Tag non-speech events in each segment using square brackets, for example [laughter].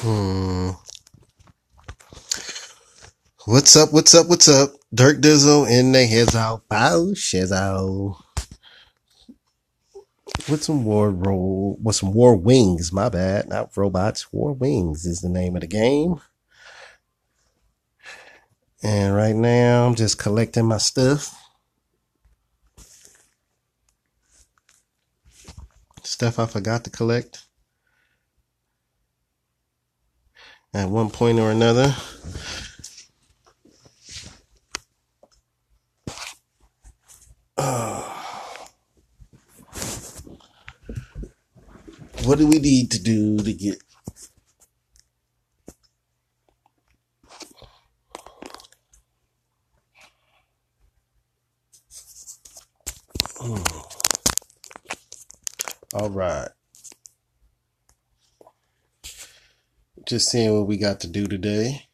Hmm. What's up? What's up? What's up? Dirk Dizzle in the heads out. Bow shizzle. With some war roll, with some war wings. My bad, not robots. War wings is the name of the game. And right now, I'm just collecting my stuff. Stuff I forgot to collect at one point or another. Uh, what do we need to do to get hmm. all right just seeing what we got to do today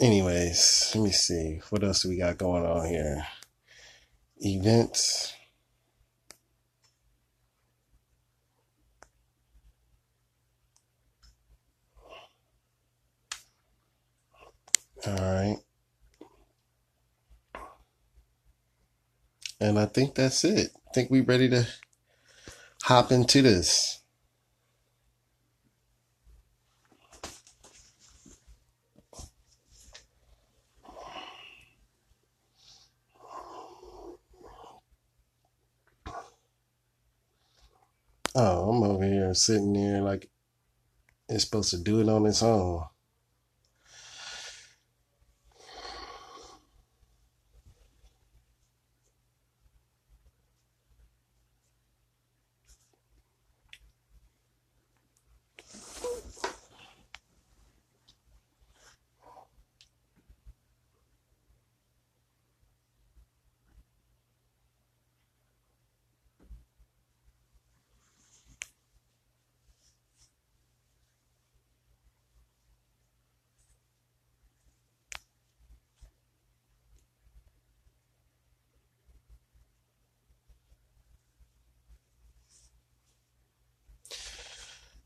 anyways, let me see. What else we got going on here? Events. All right. And I think that's it. I think we ready to hop into this. Oh, I'm over here sitting there like it's supposed to do it on its own.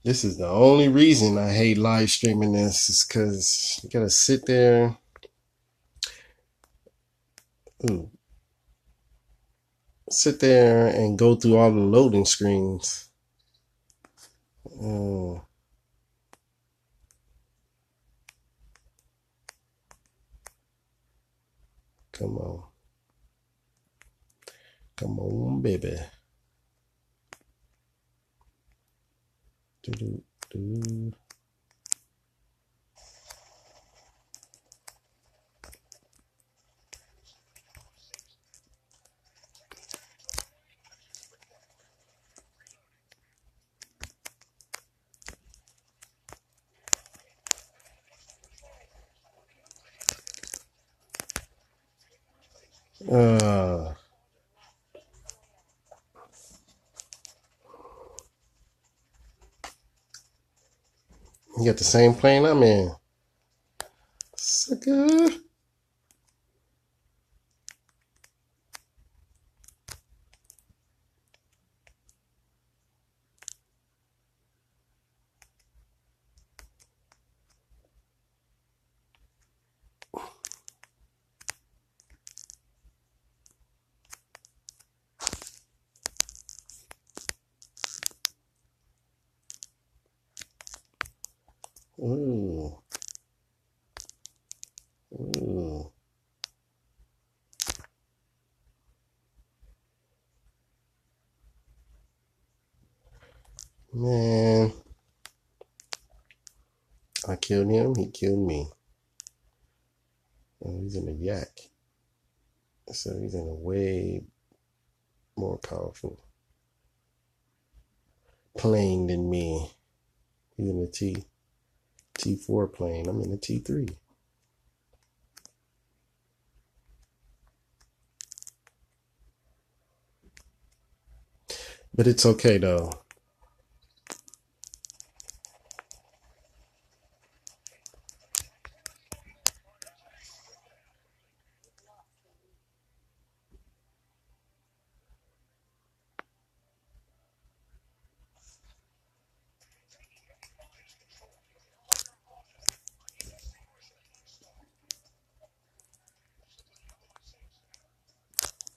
This is the only reason I hate live streaming this is because you gotta sit there. Ooh, sit there and go through all the loading screens. Oh. Come on. Come on, baby. Do, do, do. Uh, you got the same plane I'm in. Sucker. Ooh. Ooh. Man. I killed me. Oh, he's in a yak. So he's in a way more powerful plane than me. He's in a T T4 plane. I'm in a T3. But it's okay though.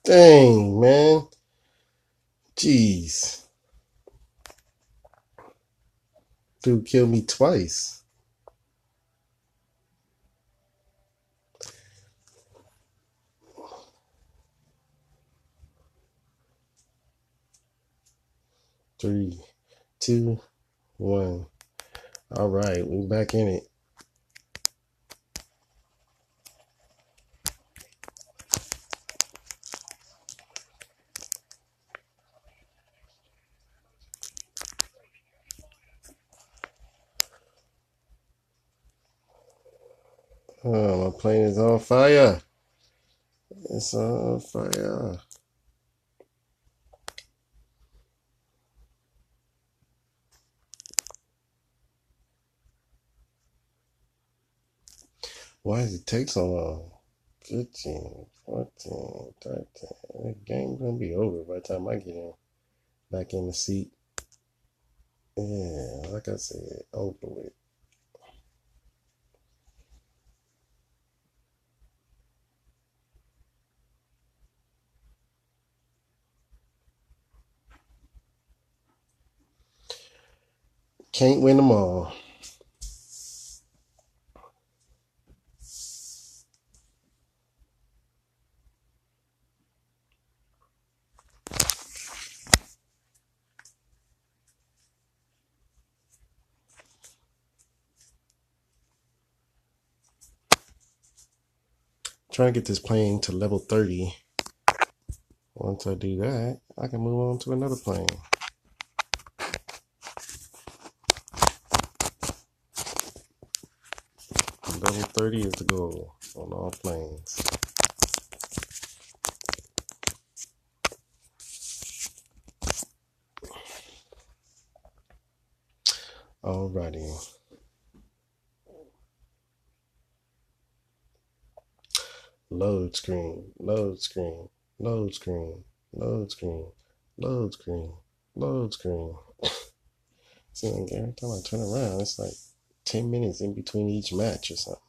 Dang, man. Jeez. Dude killed me twice. Three, two, one. All right, we're back in it. Oh, my plane is on fire. It's on fire. Why does it take so long? 15, 14, 13. The game's gonna be over by the time I get in back in the seat. Yeah, like I said, over with. Can't win them all. Trying to get this plane to level 30. Once I do that, I can move on to another plane. Level 30 is the goal on all planes. Alrighty. Load screen, load screen, load screen, load screen, load screen, load screen. [laughs] See, like every time I turn around, it's like 10 minutes in between each match or something.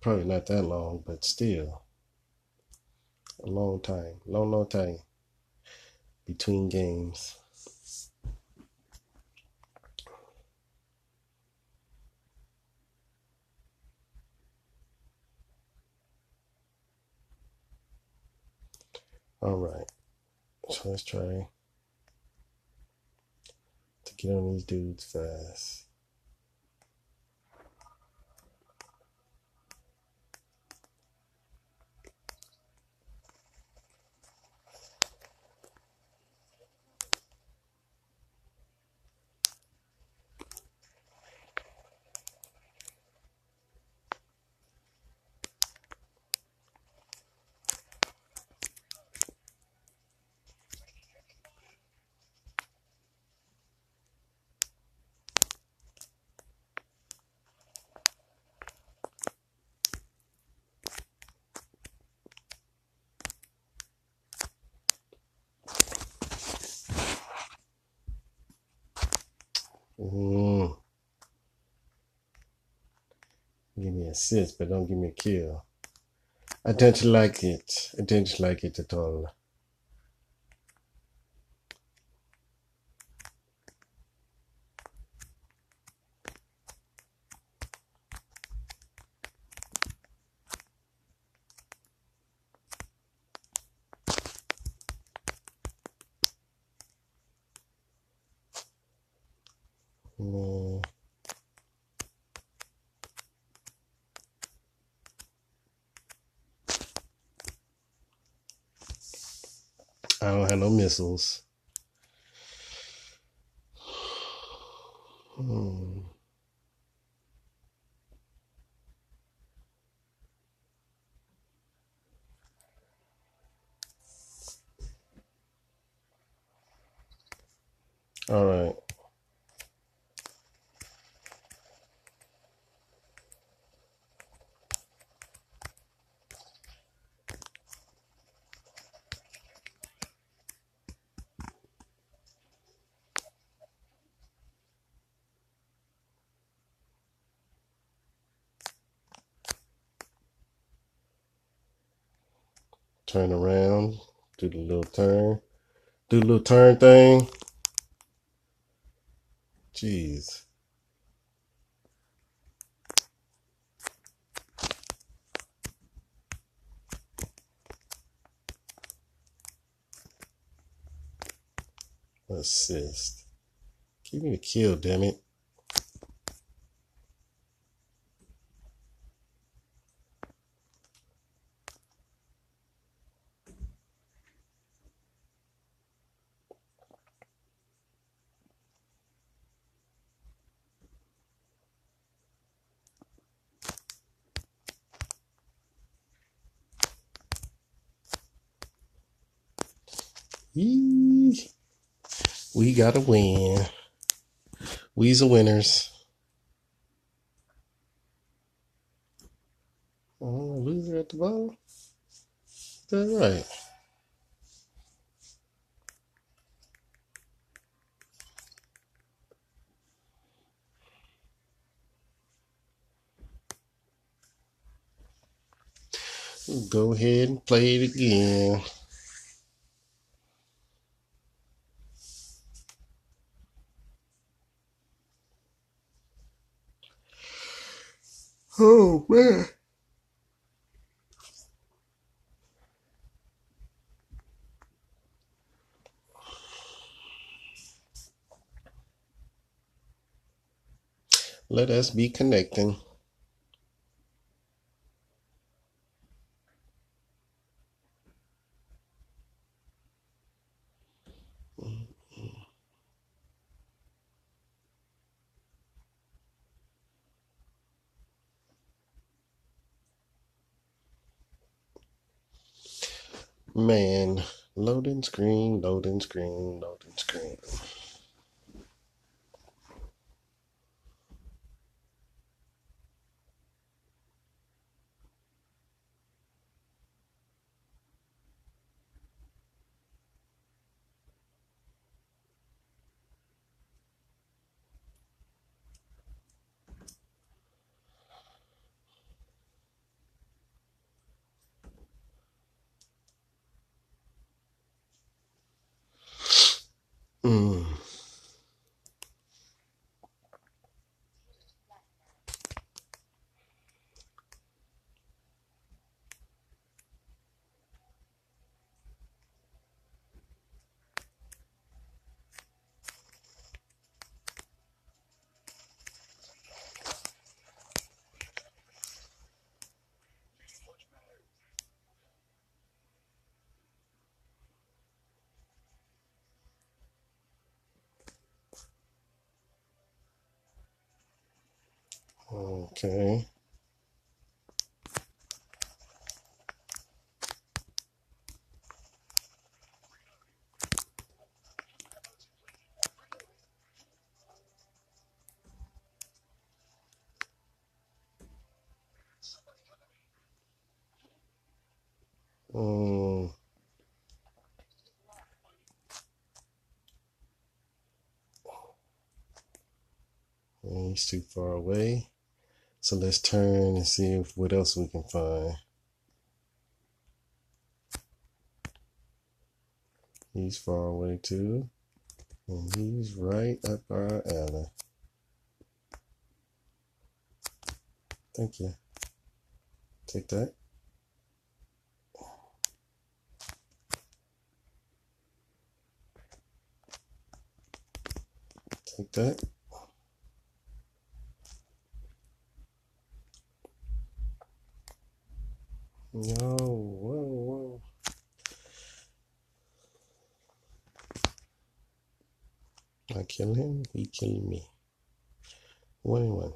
Probably not that long, but still a long time, long, long time between games. All right, so let's try to get on these dudes fast. Mm. Give me a assist, but don't give me a kill. I don't like it. I don't like it at all. No missiles. Little turn thing. Jeez. Assist. Give me the kill, damn it. Yee. We gotta win. We's the winners. Oh, loser at the bottom. Is that right? Go ahead and play it again. Oh man. Let us be connecting. Man, loading screen, loading screen, loading screen. Mm. Okay. Mm. He's too far away. So let's turn and see if what else we can find. He's far away too. And he's right up our alley. Thank you. Take that. Take that. No, whoa, whoa. I kill him, he kill me. One and one.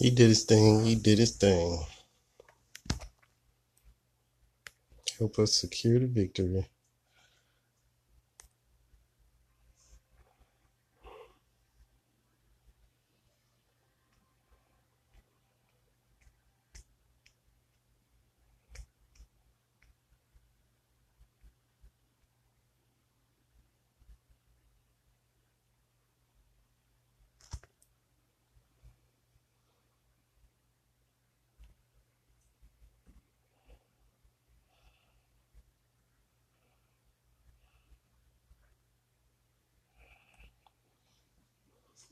He did his thing. He did his thing. Help us secure the victory.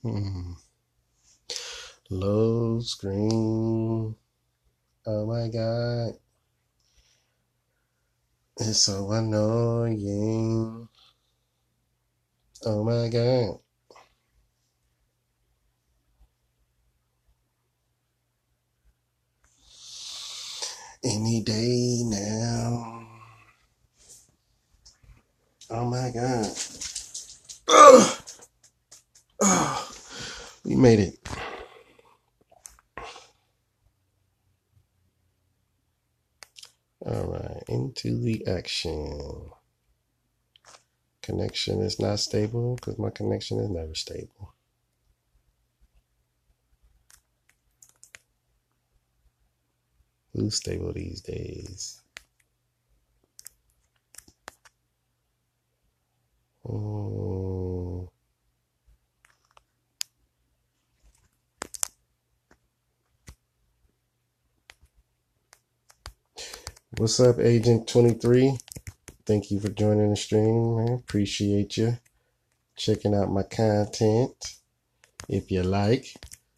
Hmm. Low screen. Oh my god. It's so annoying. Oh my god. Any day now. Oh my god. Ugh. Ugh. We made it. All right, into the action. Connection is not stable because my connection is never stable. Who's stable these days? Oh, what's up, Agent 23? Thank you for joining the stream, man. Appreciate you checking out my content. If you like,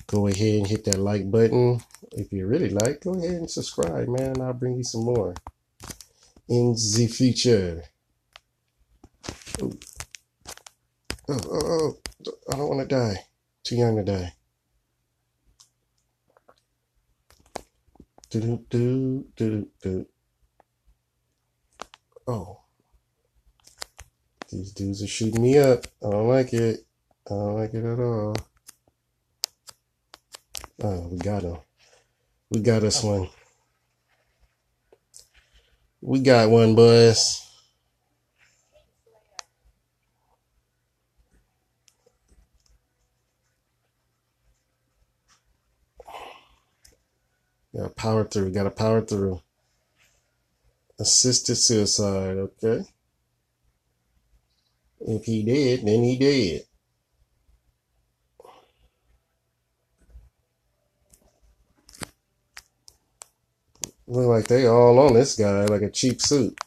go ahead and hit that like button. If you really like, go ahead and subscribe, man. I'll bring you some more in the future. Oh, oh, oh, oh. I don't want to die. Too young to die. Do do do do do. Oh, these dudes are shooting me up. I don't like it. I don't like it at all. Oh, we got him. We got us one. We got one, boys. Got to power through. Got to power through. Assisted suicide. Okay. If he did, then he did. Look like they all on this guy like a cheap suit.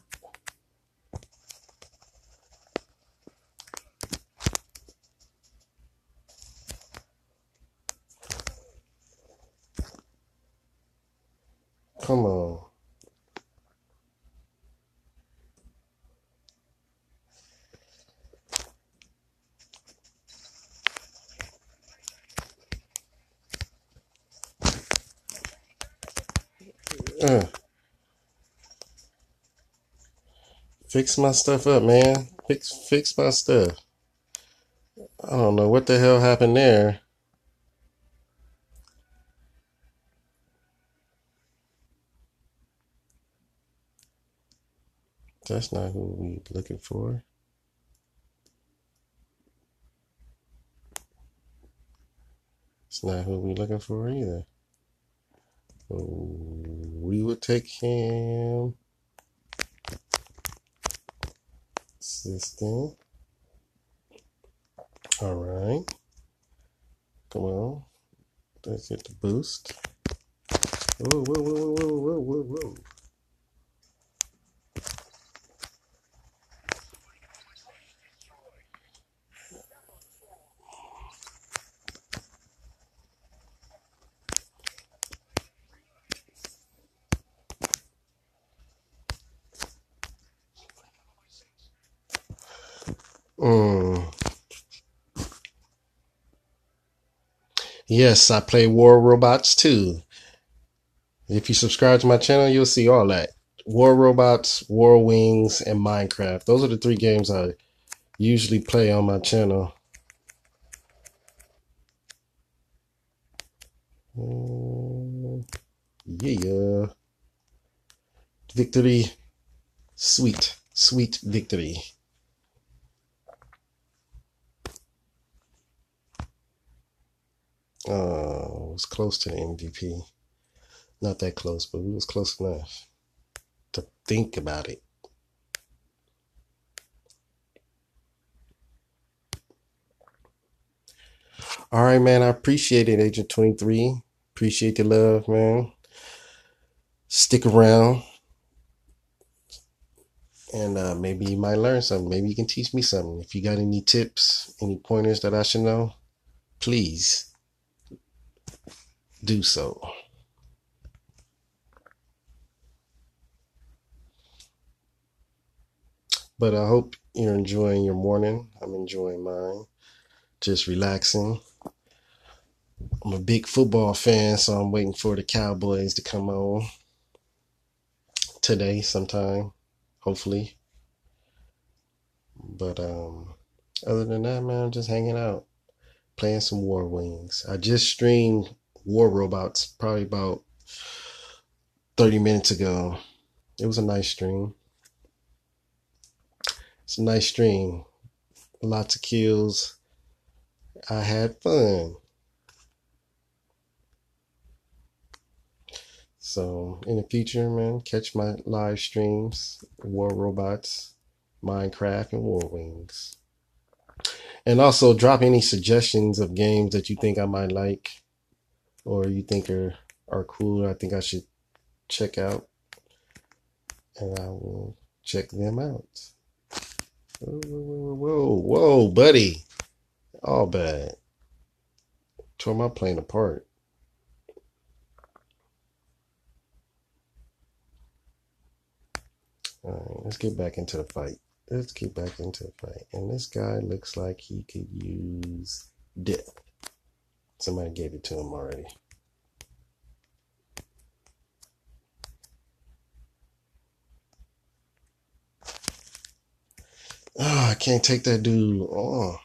Come on. Uh, fix my stuff up, man. Fix fix my stuff. I don't know what the hell happened there. That's not who we looking for. It's not who we looking for either. We would take him. System. All right. Come on. Let's get the boost. Whoa, whoa, whoa, whoa, whoa, whoa, whoa. Yes, I play War Robots too. If you subscribe to my channel, you'll see all that. War Robots, War Wings, and Minecraft. Those are the three games I usually play on my channel. Mm, yeah. Victory. Sweet. Sweet victory. Uh, was close to the MVP. Not that close, but we was close enough to think about it. All right, man. I appreciate it, Agent 23. Appreciate the love, man. Stick around. And uh, maybe you might learn something. Maybe you can teach me something. If you got any tips, any pointers that I should know, please do so. But I hope you're enjoying your morning. I'm enjoying mine. Just relaxing. I'm a big football fan, so I'm waiting for the Cowboys to come on today sometime, hopefully. But um other than that, man, I'm just hanging out, playing some War Wings. I just streamed War Robots probably about 30 minutes ago. It was a nice stream. It's a nice stream. Lots of kills. I had fun. So in the future, man, catch my live streams, War Robots, Minecraft, and War Wings. And also drop any suggestions of games that you think I might like or you think are are cool I think I should check out and I will check them out. Whoa, whoa, whoa, buddy. All bad. Tore my plane apart. Alright, let's get back into the fight. Let's get back into the fight. And this guy looks like he could use death. Somebody gave it to him already. Oh, I can't take that dude on.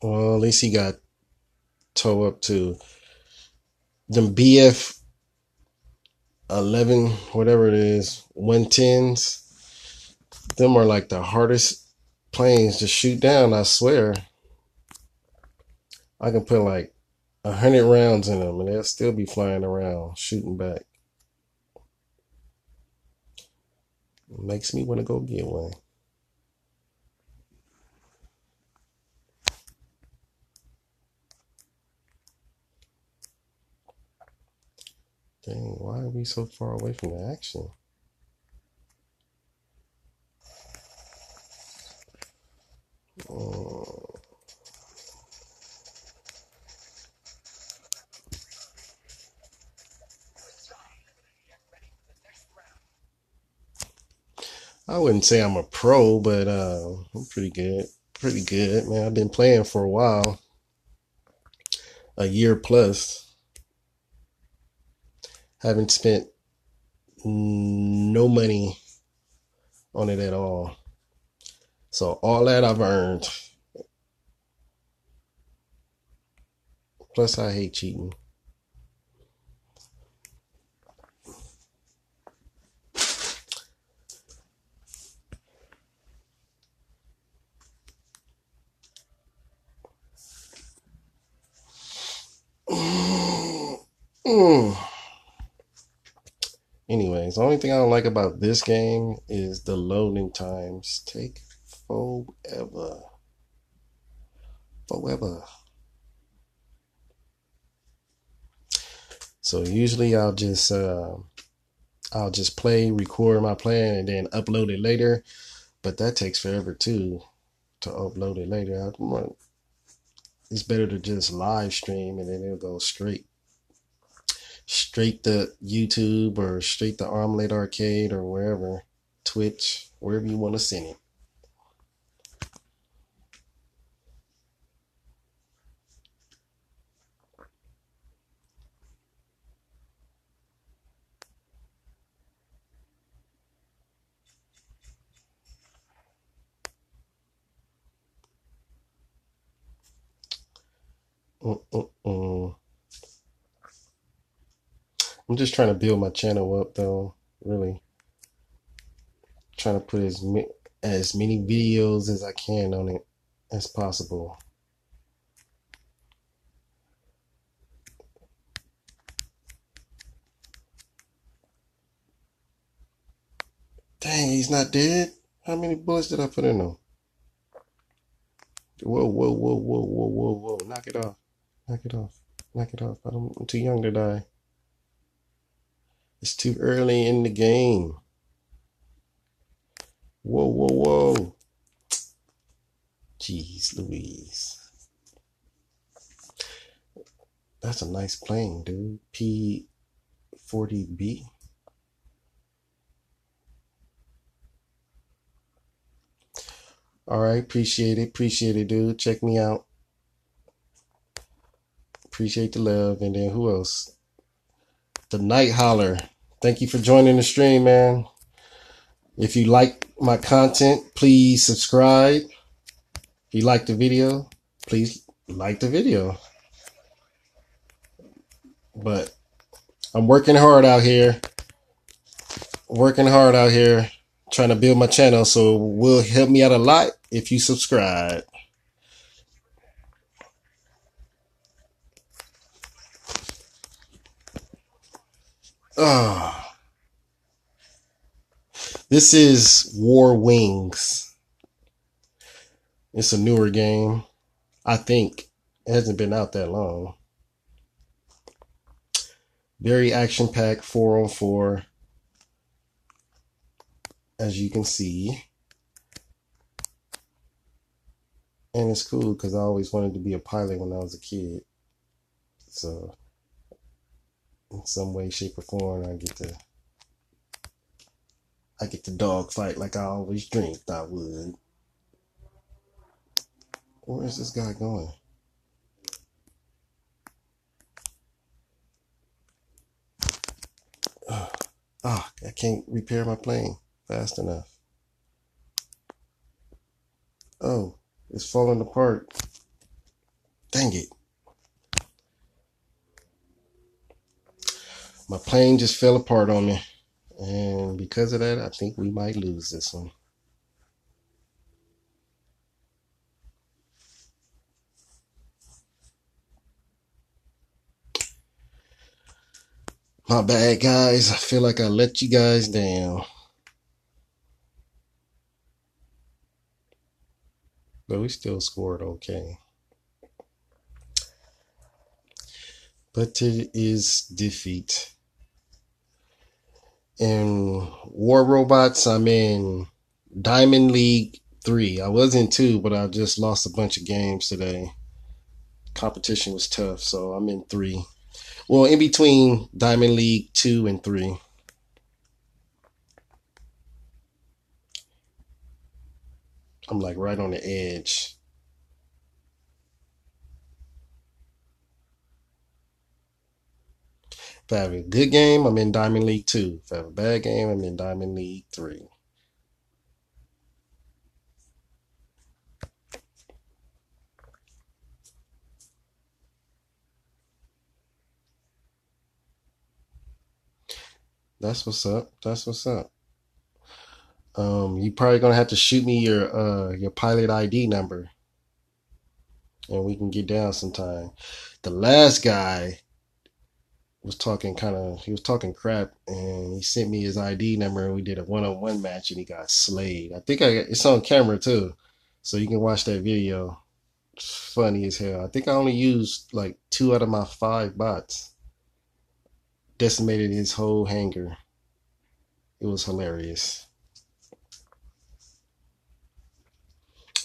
Well, at least he got toe up to them BF 11, whatever it is, 110s. Them are like the hardest planes to shoot down, I swear. I can put like a hundred rounds in them and they'll still be flying around shooting back. Makes me want to go get one. Dang, why are we so far away from the action? Oh. I wouldn't say I'm a pro, but uh, I'm pretty good. Pretty good, man. I've been playing for a while, a year plus. Haven't spent no money on it at all. So all that I've earned. Plus, I hate cheating. Anyways, the only thing I don't like about this game is the loading times take forever. Forever. So usually I'll just uh, I'll just play, record my plan, and then upload it later. But that takes forever too to upload it later. It's better to just live stream and then it'll go straight straight to YouTube or straight to Omlet Arcade or wherever, Twitch, wherever you want to send it. Mm-mm-mm. I'm just trying to build my channel up though, really. Trying to put as as many videos as I can on it as possible. Dang, he's not dead. How many bullets did I put in him? Whoa, whoa, whoa, whoa, whoa, whoa, whoa. Knock it off. Knock it off. Knock it off. I don't, I'm too young to die. It's too early in the game. Whoa, whoa, whoa. Jeez Louise. That's a nice plane, dude. P40B. All right, appreciate it. Appreciate it, dude. Check me out. Appreciate the love. And then who else? The Night Holler. Thank you for joining the stream, man. If you like my content, please subscribe. If you like the video, please like the video. But I'm working hard out here. Working hard out here trying to build my channel. So will help me out a lot if you subscribe. Oh. This is War Wings. It's a newer game. I think it hasn't been out that long. Very action packed, 4 on 4. As you can see. And it's cool because I always wanted to be a pilot when I was a kid. So in some way, shape, or form, I get to I get to dog fight like I always dreamed I would. Where is this guy going? [sighs] Ah, oh, I can't repair my plane fast enough. Oh, it's falling apart. Dang it. My plane just fell apart on me. And because of that, I think we might lose this one. My bad, guys. I feel like I let you guys down. But we still scored okay. But it is defeat. In War Robots, I'm in Diamond League 3. I was in 2, but I just lost a bunch of games today. Competition was tough, so I'm in 3. Well, in between Diamond League 2 and 3. I'm like right on the edge. If I have a good game, I'm in Diamond League 2. If I have a bad game, I'm in Diamond League 3. That's what's up. That's what's up. Um, you probably gonna have to shoot me your uh your pilot ID number, and we can get down sometime. The last guy was talking kind of he was talking crap and he sent me his ID number and we did a one on one match and he got slayed. I think I it's on camera too, so you can watch that video. Funny as hell. I think I only used like two out of my five bots. Decimated his whole hangar. It was hilarious.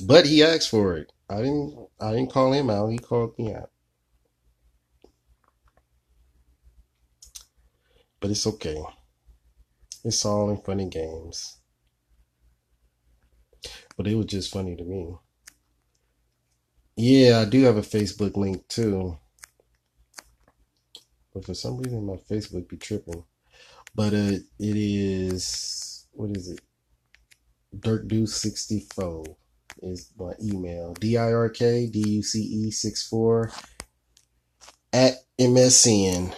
But he asked for it. I didn't I didn't call him out. He called me out. But it's okay. It's all in funny games. But it was just funny to me. Yeah, I do have a Facebook link too. But for some reason my Facebook be tripping. But uh, it is what is it? Dirk Duce 64 is my email. D I R K D U C E 64 at MSN.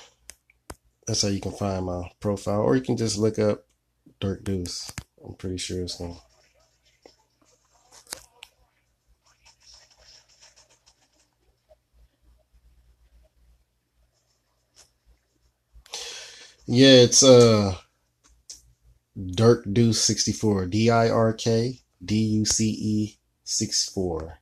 That's how you can find my profile. Or you can just look up Dirk Duce. I'm pretty sure it's to. Yeah, it's uh Dirk Duce 64. D I R K D U C E 64.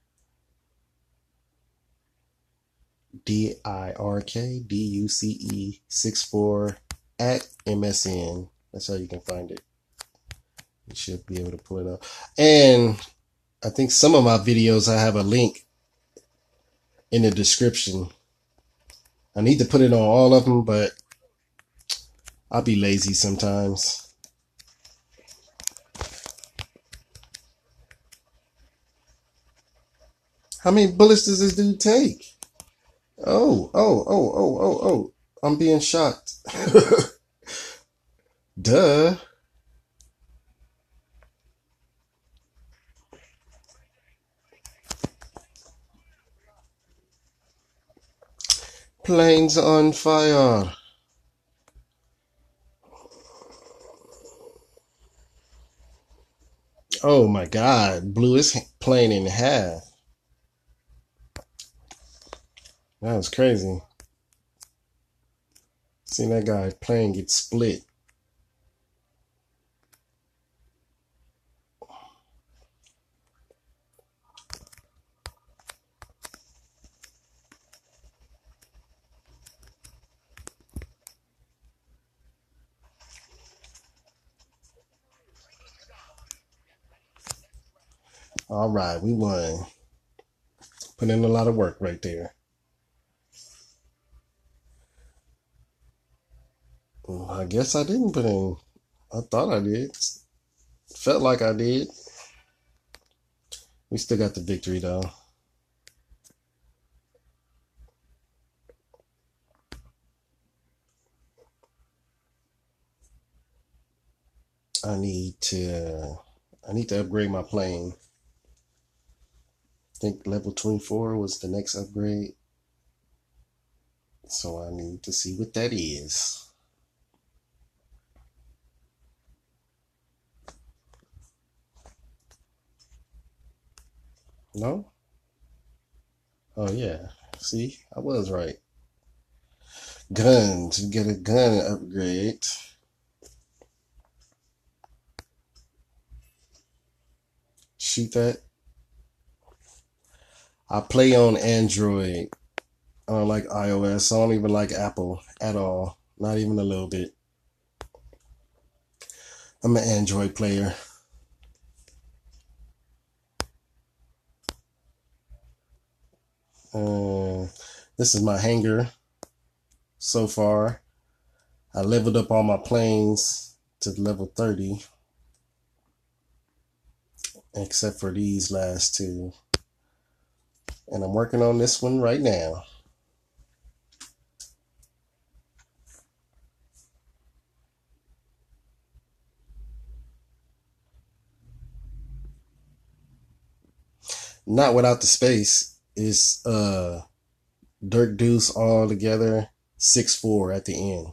D I R K D U C E 64 at MSN. That's how you can find it. You should be able to pull it up. And I think some of my videos I have a link in the description. I need to put it on all of them, but I'll be lazy sometimes. How many bullets does this dude take? Oh, oh, oh, oh, oh, oh. I'm being shot. [laughs] Duh. Planes on fire. Oh my god, blew his plane in half. That was crazy. Seeing that guy playing get split. All right, we won. Put in a lot of work right there. I guess I didn't put in. I thought I did. Felt like I did. We still got the victory though. I need to I need to upgrade my plane. I think level 24 was the next upgrade. So I need to see what that is. No? Oh yeah. See, I was right. Guns. Get a gun upgrade. Shoot that. I play on Android. I don't like iOS. I don't even like Apple at all. Not even a little bit. I'm an Android player. Uh, this is my hangar so far. I leveled up all my planes to level 30. Except for these last two. And I'm working on this one right now. Not without the space is uh Dirk Duce all together, six four at the end.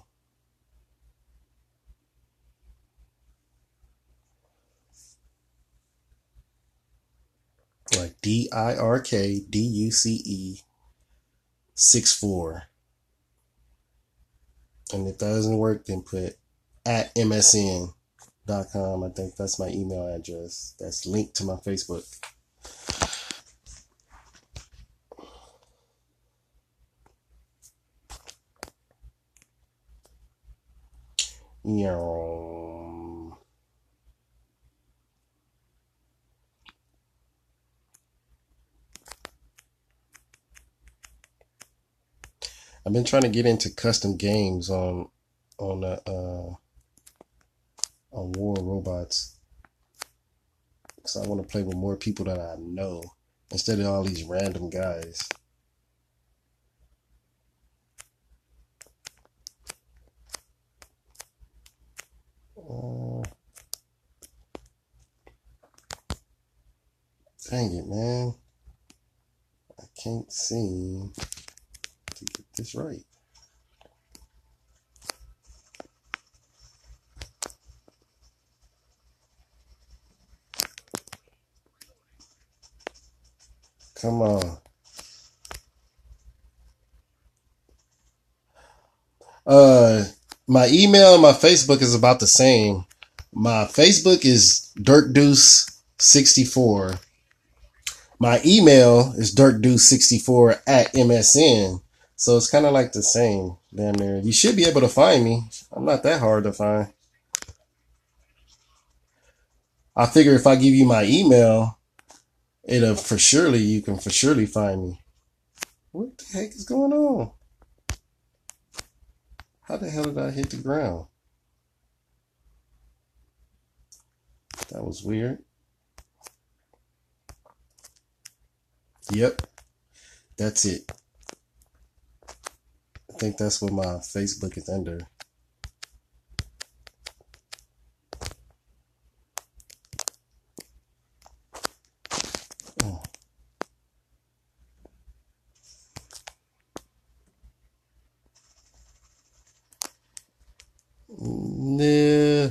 Like D I R K D U C E six four. And if that doesn't work, then put at msn.com. I think that's my email address. That's linked to my Facebook. I've been trying to get into custom games on on uh, uh on War Robots. because I want to play with more people that I know instead of all these random guys. Uh, dang it, man. I can't seem to get this right. Come on. Uh, my email and my Facebook is about the same. My Facebook is Dirk Duce 64. My email is Dirk Duce 64 at MSN. So it's kind of like the same down there. You should be able to find me. I'm not that hard to find. I figure if I give you my email, it'll for surely you can for surely find me. What the heck is going on? How the hell did I hit the ground? That was weird. Yep. That's it. I think that's what my Facebook is under. Nah.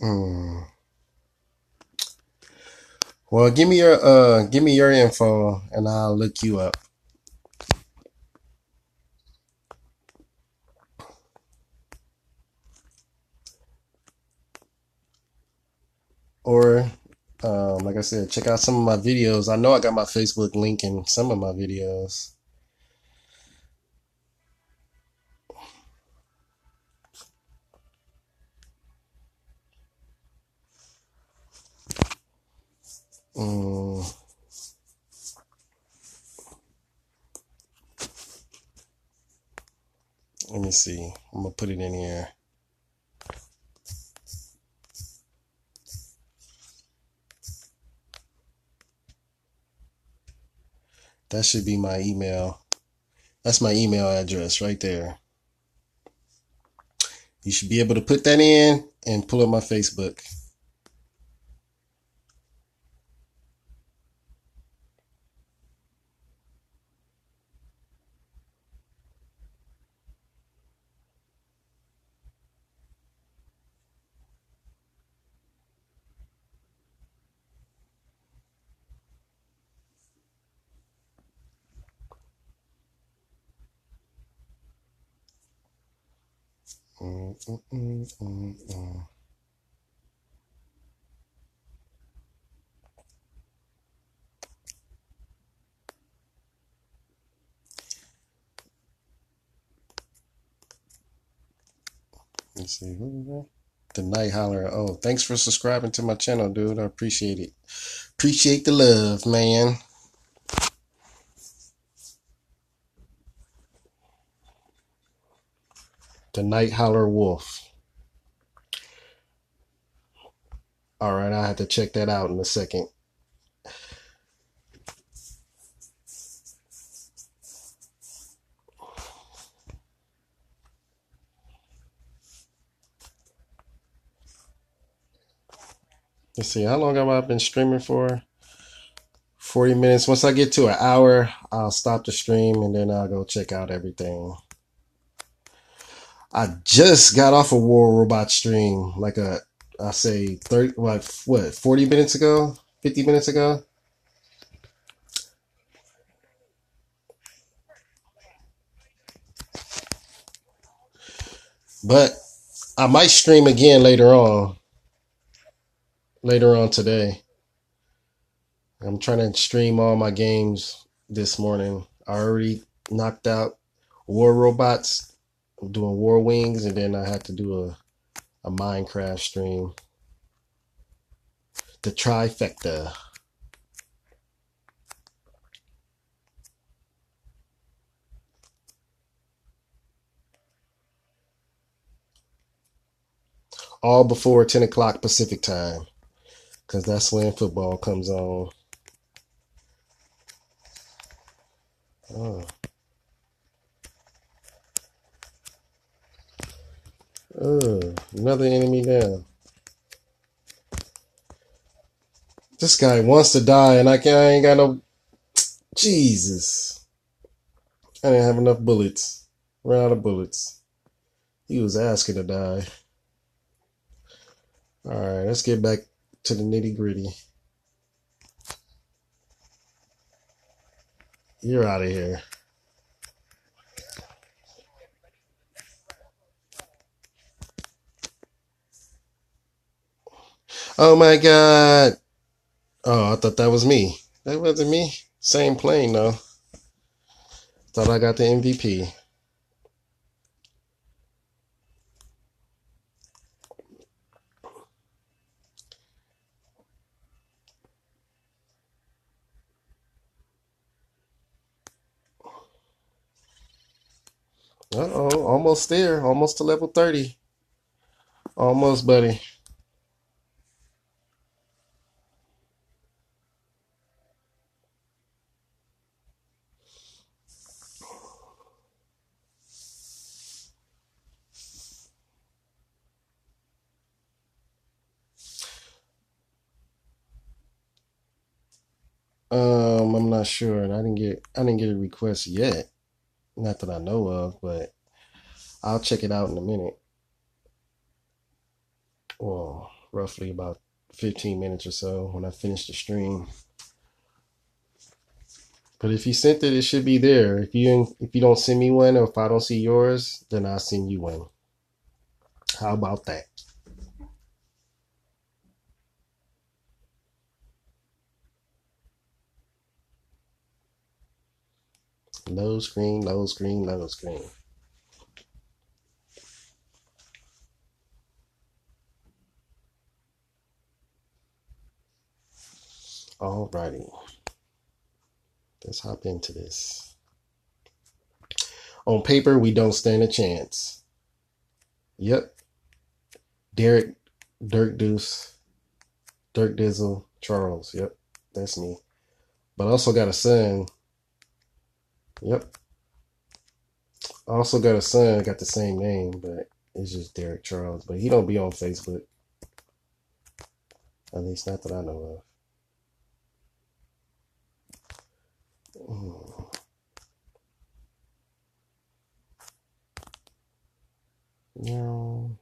Hmm. Well, give me your uh, give me your info, and I'll look you up. Or, um, like I said, check out some of my videos. I know I got my Facebook link in some of my videos. See. I'm gonna put it in here. That should be my email. That's my email address right there. You should be able to put that in and pull up my Facebook. Mm, mm, Let's see. The Night Holler. Oh, thanks for subscribing to my channel, dude. I appreciate it. Appreciate the love, man. The Night Holler Wolf. All right, I have to check that out in a second. Let's see, how long have I been streaming for? 40 minutes. Once I get to an hour, I'll stop the stream and then I'll go check out everything. I just got off a War Robot stream, like a, I say 30, what, what, 40 minutes ago, 50 minutes ago. But I might stream again later on. Later on today. I'm trying to stream all my games this morning. I already knocked out War Robots. I'm doing War Wings, and then I had to do a, a Minecraft stream. The trifecta. All before 10 o'clock Pacific time, because that's when football comes on. Oh. Oh, another enemy down. This guy wants to die, and I can't. I ain't got no. Jesus, I didn't have enough bullets. Ran out of bullets. He was asking to die. All right, let's get back to the nitty gritty. You're out of here. Oh my god. Oh, I thought that was me. That wasn't me. Same plane though. Thought I got the MVP. Uh oh, almost there. Almost to level 30. Almost, buddy. Um, I'm not sure, and I didn't get I didn't get a request yet. Not that I know of, but I'll check it out in a minute. Well, roughly about 15 minutes or so when I finish the stream. But if you sent it, it should be there. If you if you don't send me one, or if I don't see yours, then I'll send you one. How about that? Low screen, low screen, low screen. Alrighty. Let's hop into this. On paper, we don't stand a chance. Yep. Derek, Dirk Duce, Dirk Dizzle, Charles. Yep, that's me. But I also got a son Yep. I also got a son, got the same name, but it's just Derek Charles. But he don't be on Facebook. At least not that I know of. Hmm. No.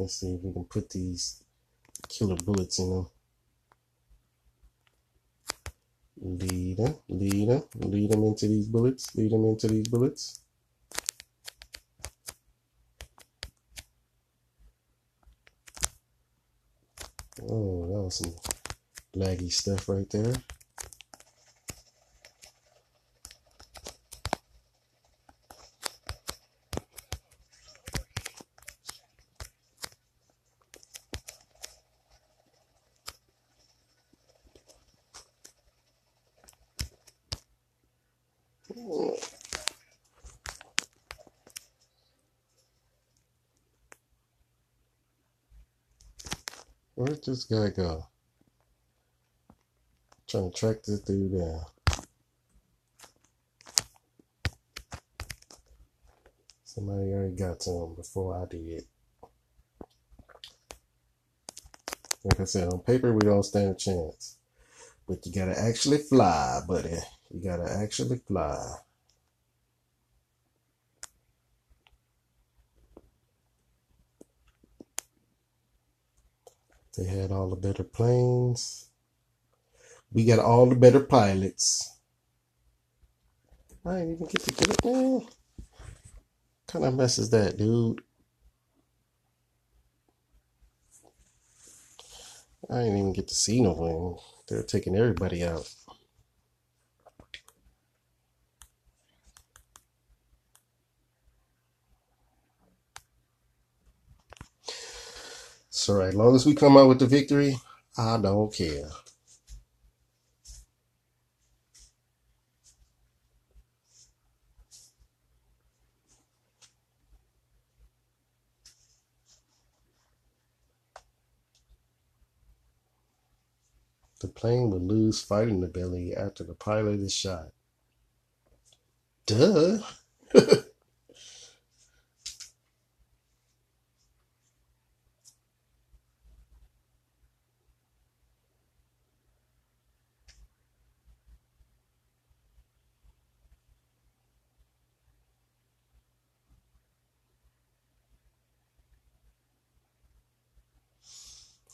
Let's see if we can put these killer bullets in them. Lead them, lead them, lead them into these bullets, lead them into these bullets. Oh, that was some laggy stuff right there. Where'd this guy go? trying to track this dude down. Somebody already got to him before I did. Like I said, on paper, we don't stand a chance. But you gotta actually fly, buddy. You gotta actually fly. They had all the better planes. We got all the better pilots. I didn't even get to get it, man. kind of mess is that, dude? I didn't even get to see no one. They're taking everybody out. So, right, as long as we come out with the victory, I don't care. The plane would lose fighting ability after the pilot is shot. Duh. [laughs]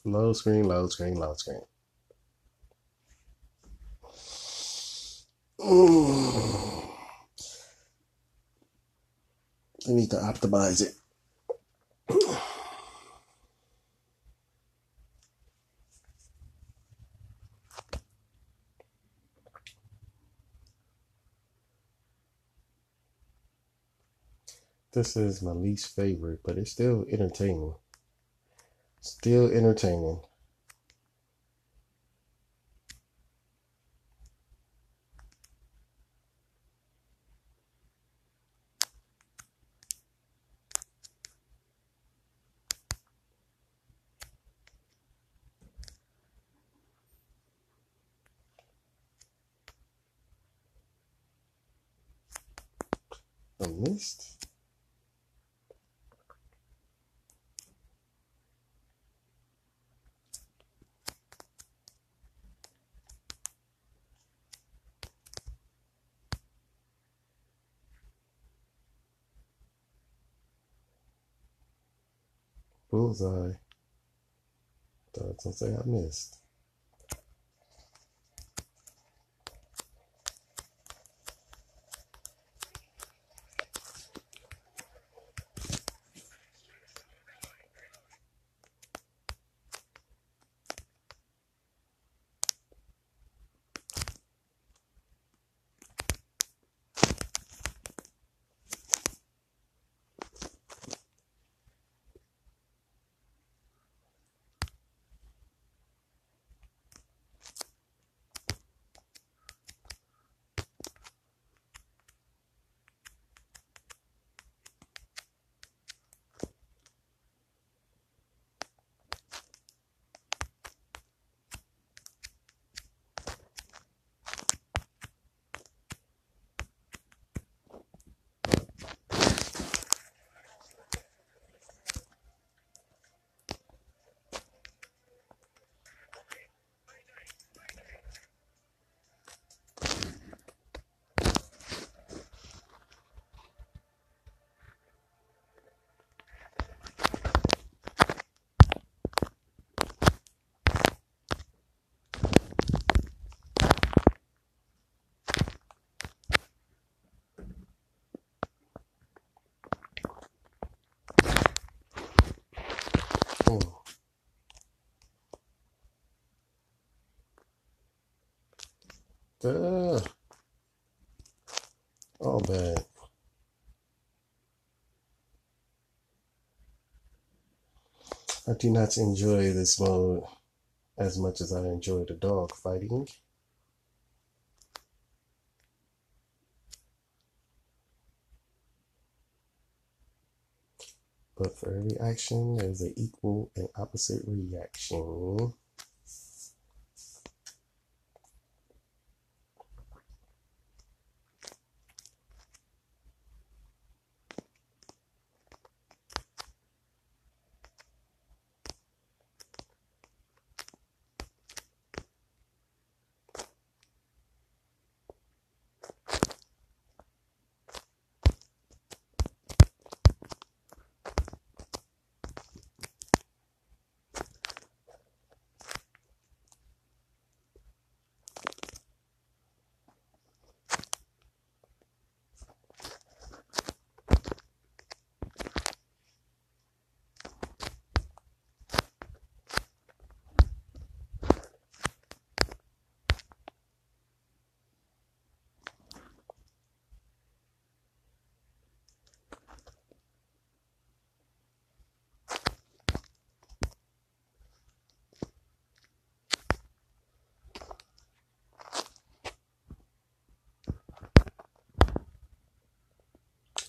load screen, load screen, load screen. I need to optimize it. This is my least favorite, but it's still entertaining. Still entertaining. Bullseye. Thought something I missed. Duh. All bad. I do not enjoy this mode as much as I enjoy the dog fighting. But for every action, there's an equal and opposite reaction.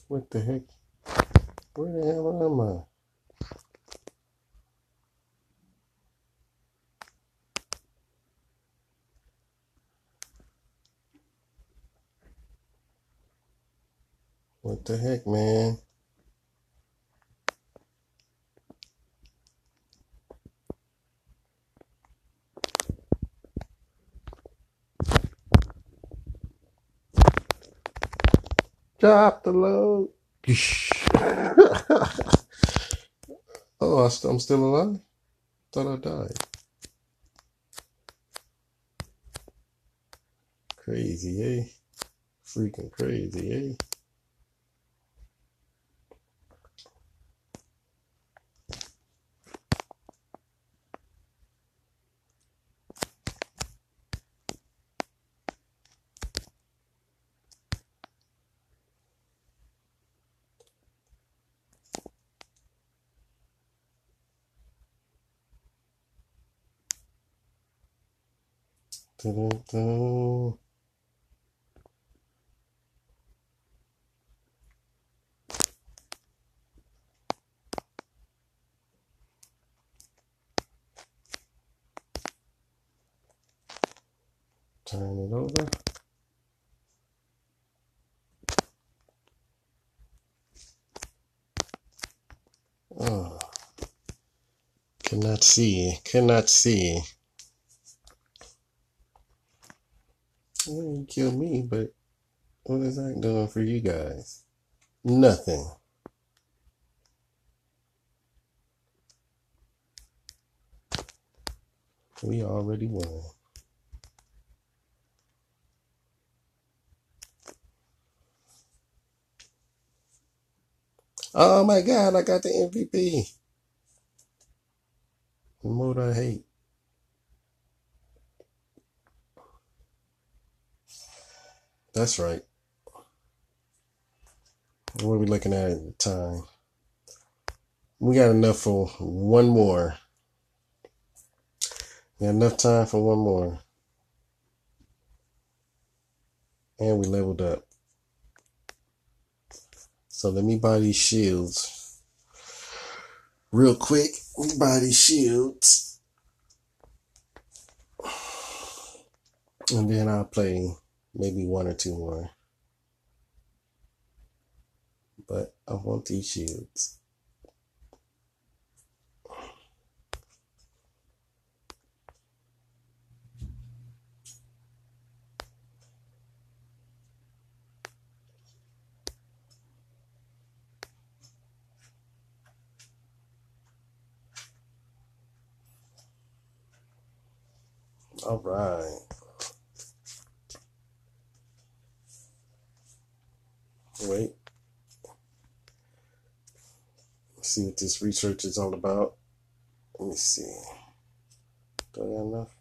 What the heck? Where the hell am I? What the heck, man? Drop the load. [laughs] oh, I st- I'm still alive? Thought I died. Crazy, eh? Freaking crazy, eh? Dun-dun-dun. Turn it over. Oh, cannot see. Cannot see. Well, you kill me, but what is that doing for you guys? Nothing. We already won. Oh my God, I got the MVP. Mode I hate. That's right. What are we looking at at the time? We got enough for one more. We got enough time for one more. And we leveled up. So let me buy these shields. Real quick, let me buy these shields. And then I'll play maybe one or two more. But I want these shields. All right. Wait. Let's see what this research is all about. Let me see. Do I got enough?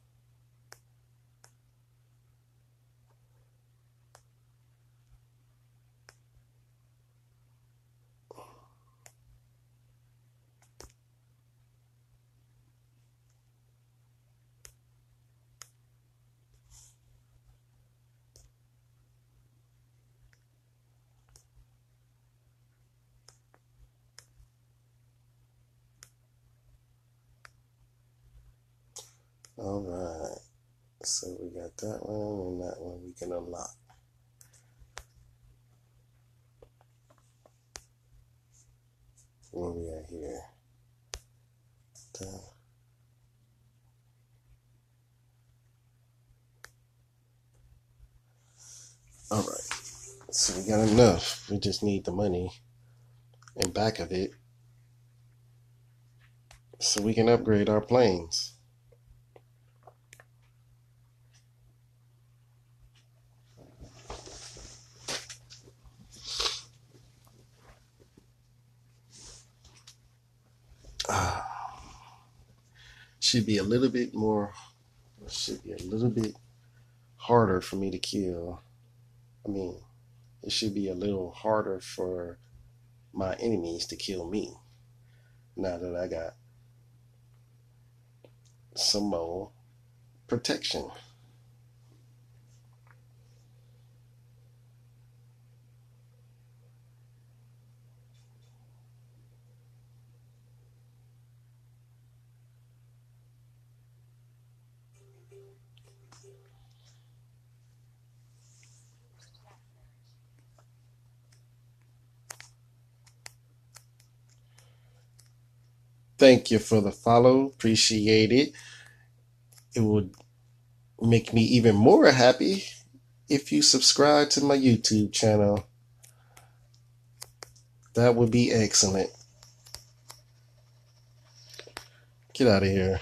All right. So we got that one and that one we can unlock. Where we at here? Done. All right. So we got enough. We just need the money and back of it so we can upgrade our planes. Ah, [sighs] should be a little bit more, should be a little bit harder for me to kill. I mean, it should be a little harder for my enemies to kill me now that I got some more protection. Thank you for the follow. Appreciate it. It would make me even more happy if you subscribe to my YouTube channel. That would be excellent. Get out of here.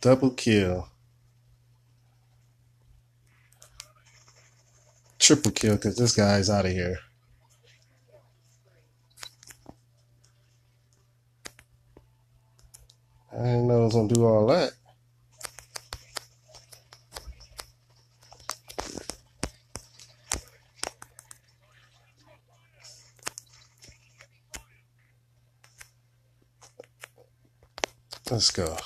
Double kill. Triple kill because this guy's out of here. I didn't know I was going to do all that. Let's go.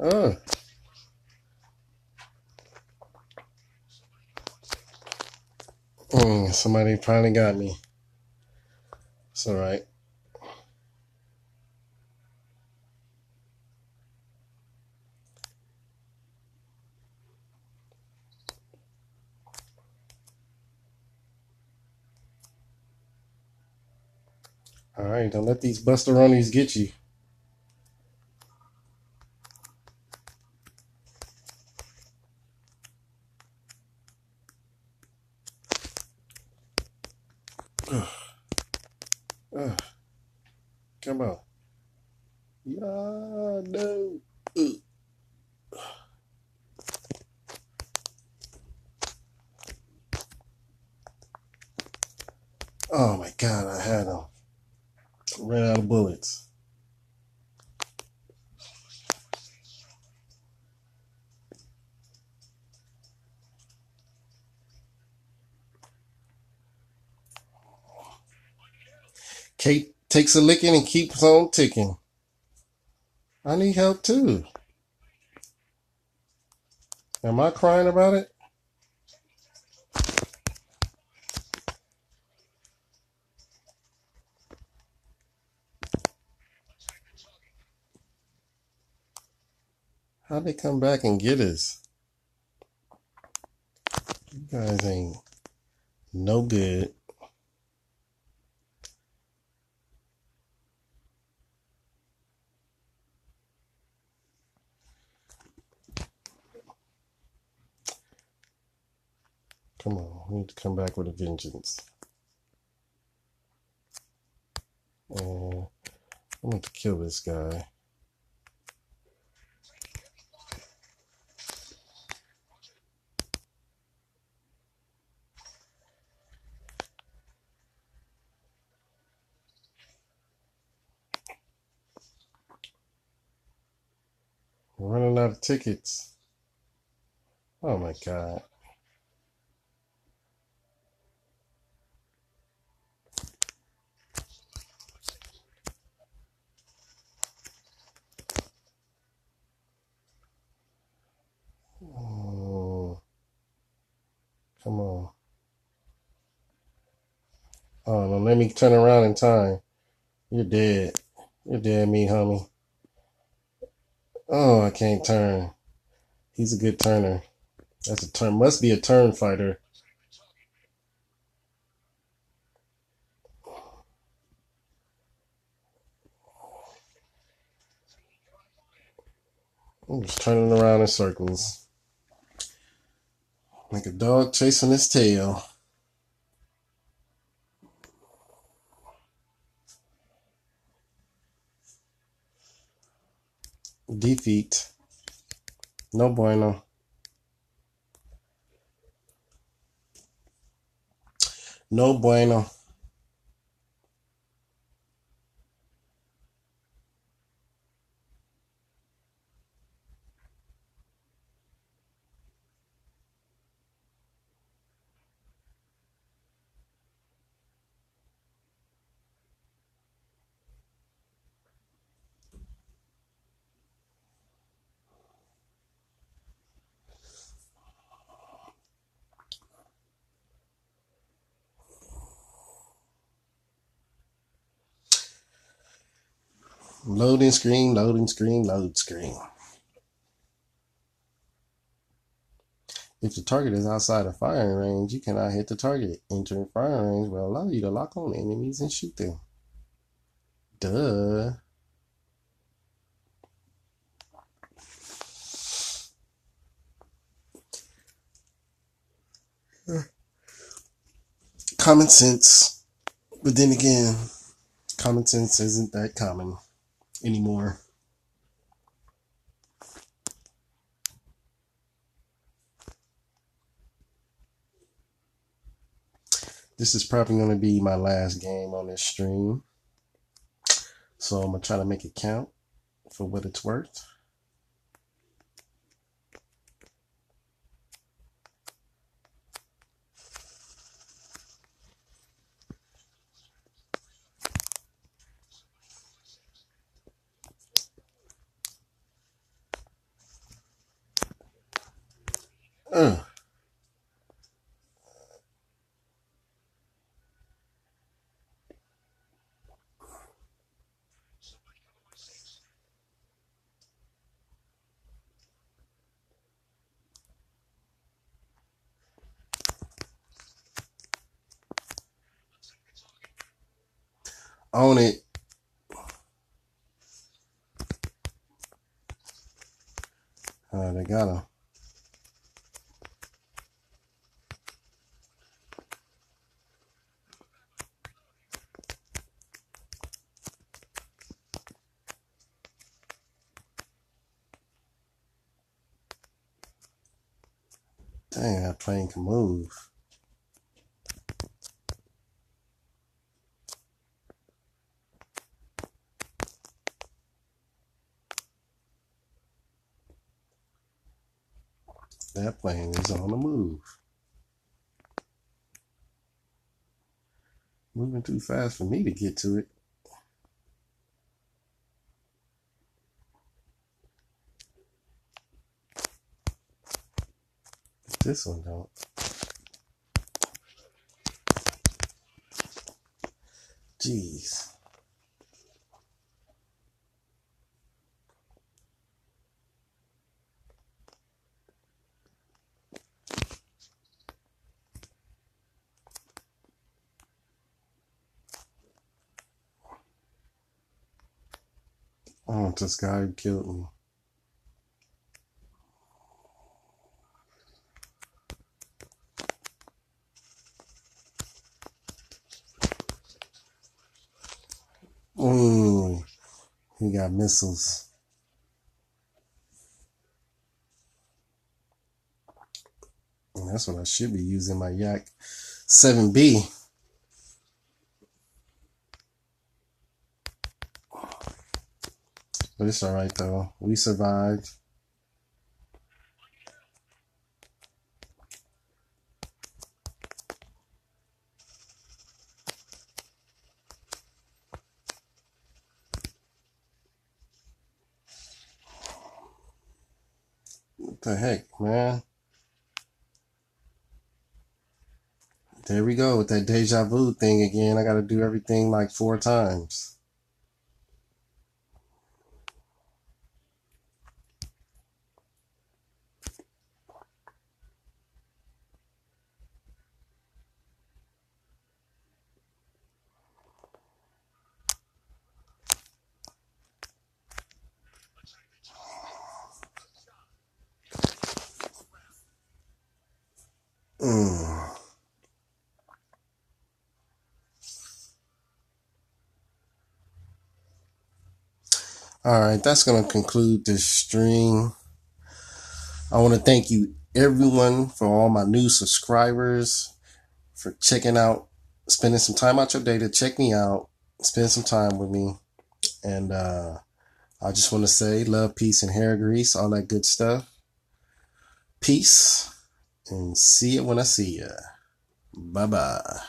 Oh. Mm, somebody finally got me. It's all right. All right, don't let these bustaronis get you. Uh, come on. Yeah, no. Ugh. Oh my god, I had them. Ran out of bullets. Kate takes a licking and keeps on ticking. I need help too. Am I crying about it? How'd they come back and get us? You guys ain't no good. Come on, we need to come back with a vengeance. Uh, I'm going to kill this guy. I'm running out of tickets. Oh my god. Oh, come on. Uh, oh no, let me turn around in time. You're dead. You're dead, me homie. Oh, I can't turn. He's a good turner. That's a turn. Must be a turn fighter. I'm just turning around in circles. Like a dog chasing his tail. Defeat. No bueno. No bueno. Loading screen, loading screen, load screen. If the target is outside of firing range, you cannot hit the target. Entering firing range will allow you to lock on enemies and shoot them. Duh. Common sense. But then again, common sense isn't that common anymore. This is probably going to be my last game on this stream. So I'm going to try to make it count for what it's worth. Uh. Own it. Uh, they got him. Dang, that plane can move. That plane is on the move. Moving too fast for me to get to it. This one don't. Jeez. Oh, this guy killed me. Mm, missiles. And that's what I should be using my Yak 7B. But it's alright though. We survived. What the heck, man? There we go with that deja vu thing again. I got to do everything like four times. All right, that's going to conclude this stream. I want to thank you, everyone, for all my new subscribers, for checking out, spending some time out your day to check me out, spend some time with me. And uh, I just want to say love, peace, and hair grease, all that good stuff. Peace, and see you when I see you. Bye bye.